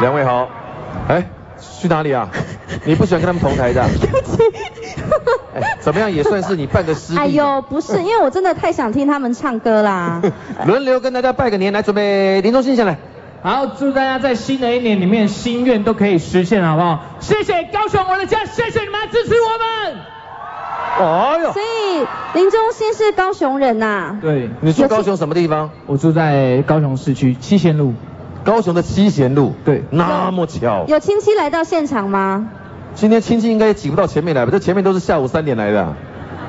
两位好，哎，去哪里啊？你不喜欢跟他们同台的？对不起。哎，怎么样也算是你半个师弟。哎呦，不是，因为我真的太想听他们唱歌啦。轮流跟大家拜个年，来准备林中信先来。好，祝大家在新的一年里面心愿都可以实现，好不好？谢谢高雄我的家，谢谢你们支持我们。哎呦，所以林中信是高雄人呐、对，你住高雄什么地方？我住在高雄市区七贤路。高雄的七贤路。对那么巧。有亲戚来到现场吗？今天亲戚应该也挤不到前面来吧？这前面都是下午三点来的啊。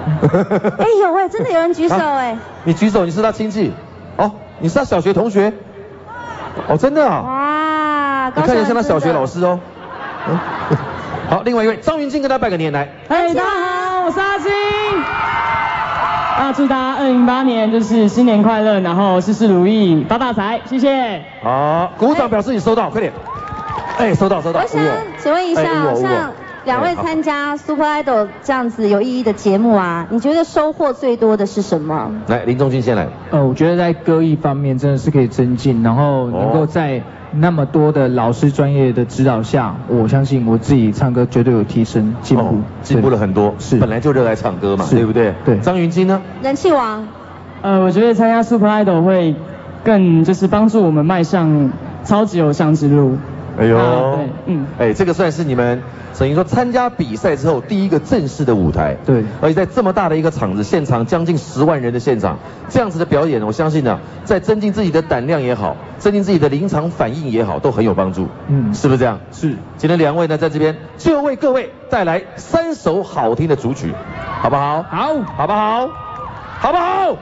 哎有哎，真的有人举手哎、啊你举手，你是他亲戚？哦，你是他小学同学？哦，真的啊？哇，你看起来像他小学老师。哦。嗯 好，另外一位张云静跟他拜个年来。哎，大家好，我是阿金。啊，祝大家二零八年就是新年快乐，然后事事如意，发大财，谢谢。好，鼓掌表示你收到，快点。哎，收到收到。我想请问一下，两位参加 Super Idol 这样子有意义的节目啊，你觉得收获最多的是什么？来，林中信先来。呃，我觉得在歌艺方面真的是可以增进，然后能够在那么多的老师专业的指导下，我相信我自己唱歌绝对有提升进步哦，进步了很多。是本来就热爱唱歌嘛，是对不对？对张云金呢？人气王。呃，我觉得参加 Super Idol 会更就是帮助我们迈向超级偶像之路。哎呦，啊对嗯哎，这个算是你们等于说参加比赛之后第一个正式的舞台，对而且在这么大的一个场子，现场将近十万人的现场，这样子的表演，我相信呢，在增进自己的胆量也好，增进自己的临场反应也好，都很有帮助，嗯是不是这样？是今天两位呢，在这边就为各位带来三首好听的主曲，好不好？好，好不好？好不好？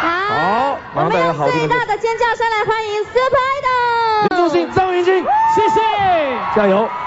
好，好我们用最大的尖叫声来欢迎 Super Idol。林中信、张云京，谢谢。加油！